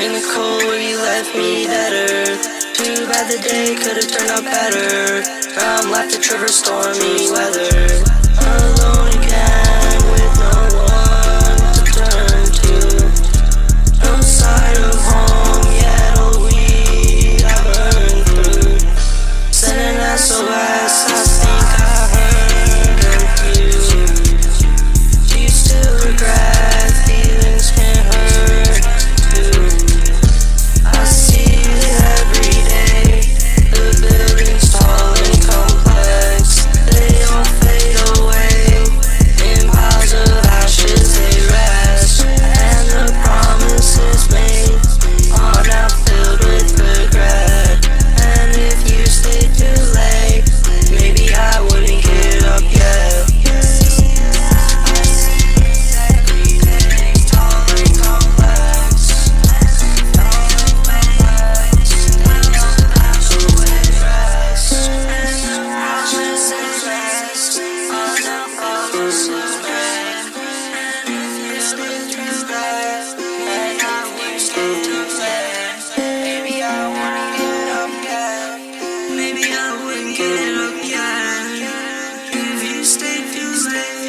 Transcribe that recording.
In the cold where you left me that earth Too bad the day could've turned out better. I'm left to traverse stormy weather. stay, Tuesday, stay.